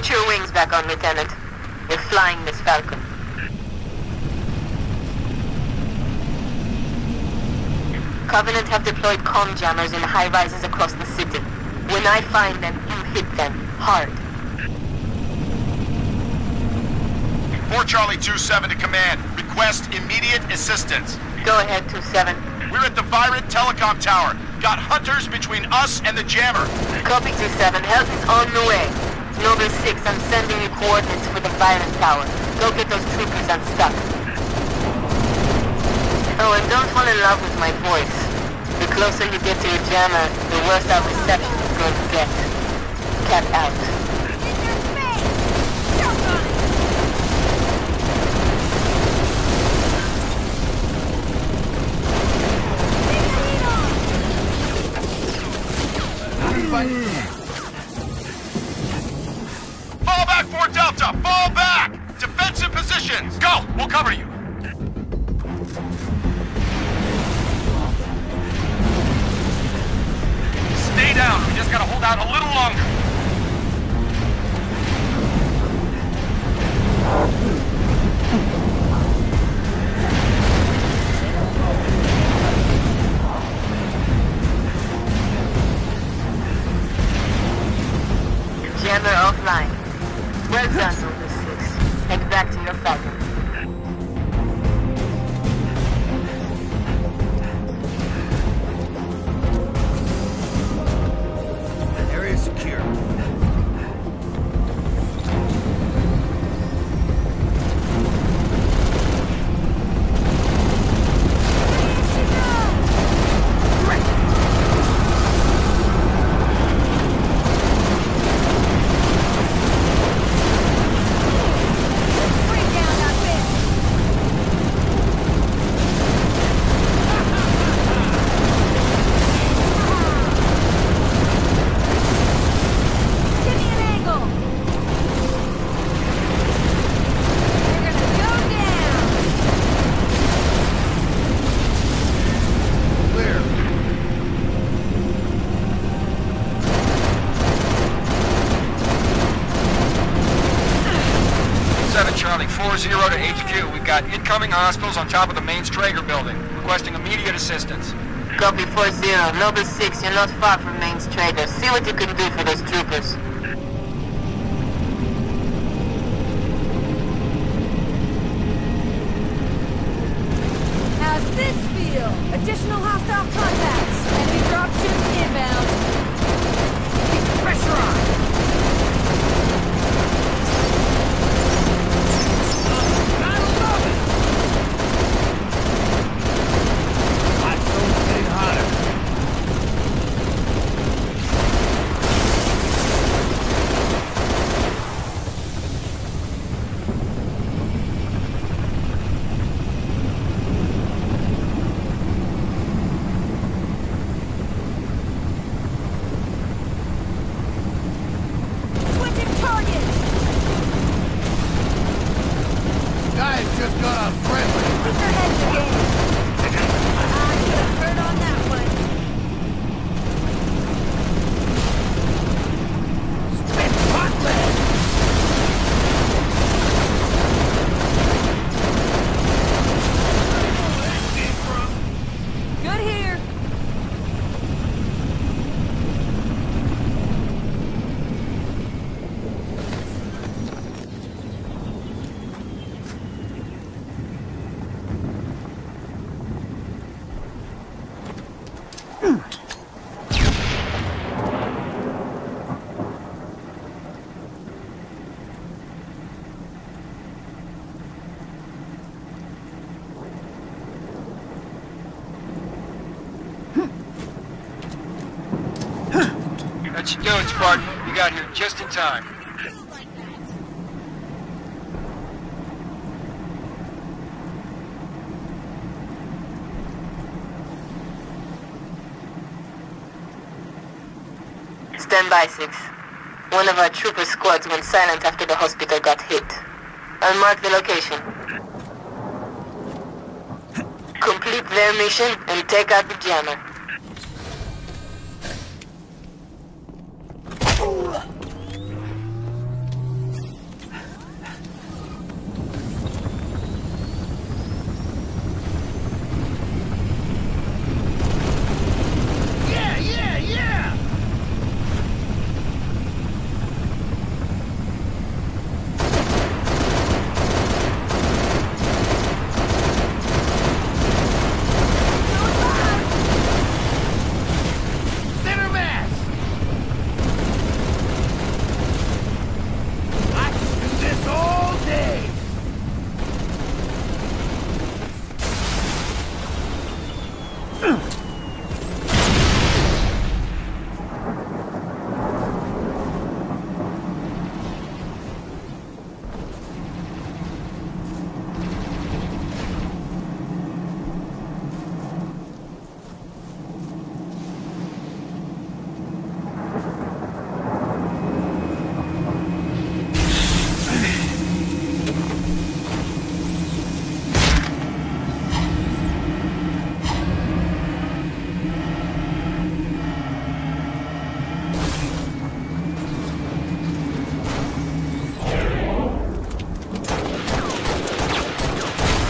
Put your wings back on, Lieutenant. You're flying this Falcon. Covenant have deployed comm jammers in high rises across the city. When I find them, you hit them. Hard. 4 Charlie 2-7 to command. Request immediate assistance. Go ahead, 2-7. We're at the Vyrant Telecom Tower. Got hunters between us and the jammer. Copy 2-7. Help is on the way. Noble 6, I'm sending you coordinates for the Vyrant Tower. Go get those troopers unstuck. Oh, and don't fall in love with my voice. The closer you get to your jammer, the worse our reception is going to get. Kat out. Just gotta hold out a little longer. Jammer offline. Well done, Noble 6. Head back to your Falcon. 4-0 to HQ. We've got incoming hostiles on top of the main Strager building, requesting immediate assistance. Copy 4-0. Noble 6, you're not far from Main's Trader. See what you can do for those troopers. How's this feel? Additional hostile contacts. Enemy dropship inbound. Keep the pressure on. Hot zone's getting hotter. Switching targets. Guys just got off friendly. Put your head in the game. Ah, you got hurt on that one. Spit hot lead. Good here. That should do it, Spartan. You got here just in time. Stand by, 6. One of our trooper squads went silent after the hospital got hit. I'll mark the location. Complete their mission and take out the jammer.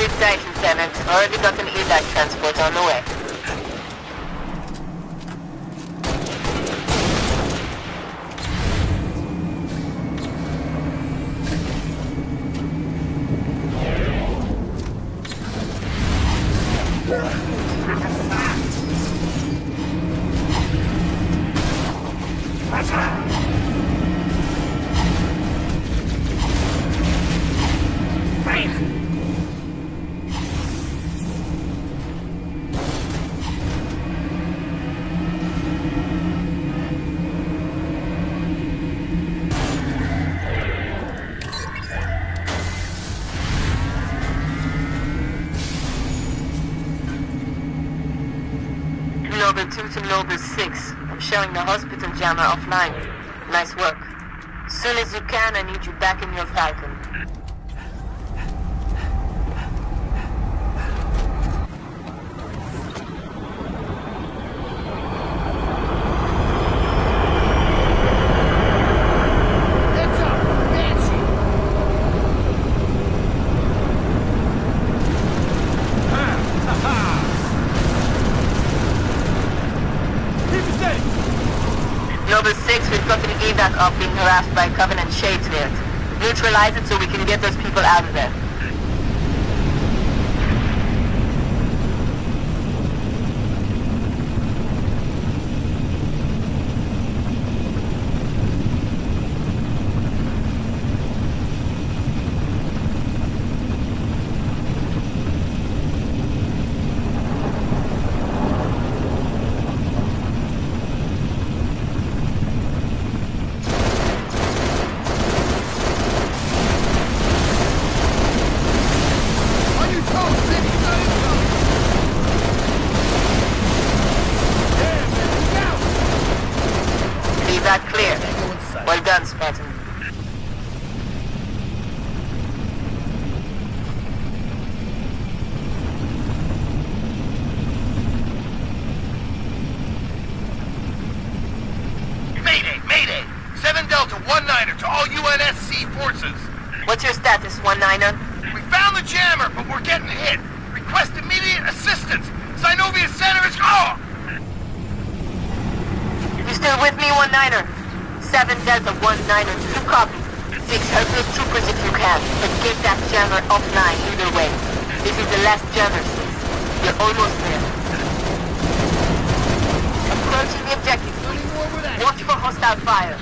Extraction Center. Already got an evac on the way. Noble 2 to Noble 6. I'm showing the hospital jammer offline. Nice work. Soon as you can, I need you back in your Falcon. Noble 6, we've got an evac op being harassed by Covenant Shadesfield. Neutralize it so we can get those people out of there. On your toes, baby! Got it coming! Yeah, man, look out! Evac clear. Well done, Spartan. Mayday, mayday! 7 Delta, 1 Niner to all UNSC forces. What's your status, 1-9er? We found the jammer, but we're getting hit. Request immediate assistance. Sinoviet Center is... Oh! You still with me, 1-9er? 7 Delta, 1-9er, you copy. Fix help those troopers if you can, but get that jammer offline either way. This is the last jammer, Six. You're almost there. Approaching the objective. With? Watch for hostile fire.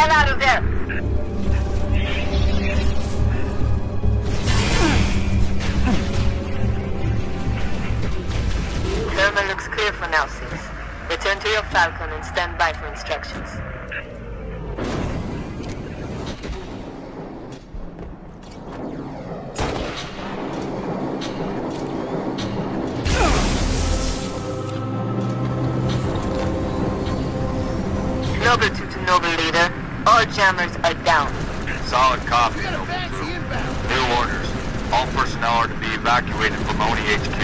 Hell out of there. Thermal looks clear for now, Six. Return to your Falcon and stand by for instructions. All jammers are down. Solid copy. We got a Banshee inbound! New orders. All personnel are to be evacuated from ONI HQ.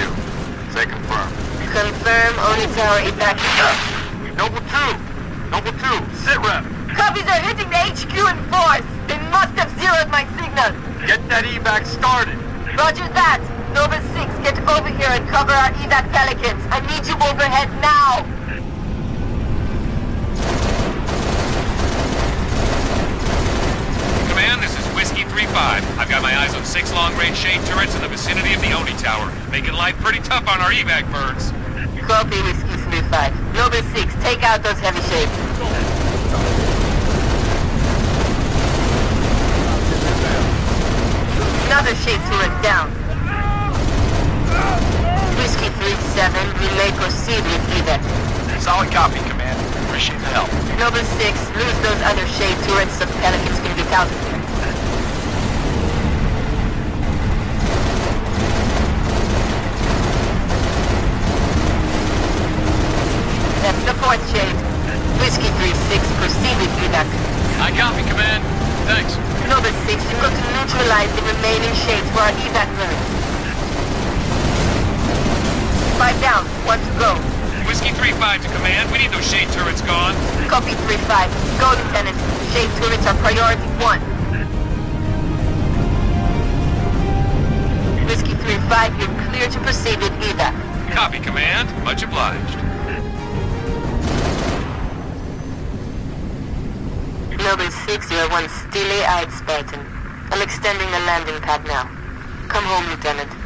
Say confirm. Confirm ONI Tower evacuation. Noble 2! Noble 2, sit rep! Covies are hitting the HQ in force. They must have zeroed my signal. Get that evac started! Roger that. Noble 6, get over here and cover our evac pelicans. I need you overhead now. Command, this is 3-5. I've got my eyes on six long-range shade turrets in the vicinity of the ONI Tower, making life pretty tough on our evac birds. Copy Whiskey 3-5. Noble 6, take out those heavy shades. Another shade turret down. Whiskey 3-7, we may proceed with evac. Solid copy, Command. Appreciate the help. Noble 6, lose those other shade turrets so Pelicans can get out of there. That's the fourth shade. Whiskey 3-6, proceed with evac. I copy, Command. Thanks. Noble 6, you've got to neutralize the remaining shades for our evac run. Five down, one to go. Whiskey 3-5 to Command. We need those shade turrets gone. Copy 3-5. Go, Lieutenant. Shade turrets are priority one. Whiskey 3-5, you're clear to proceed with evac. Copy, Command. Much obliged. Noble 6, you're one steely-eyed Spartan. I'm extending the landing pad now. Come home, Lieutenant.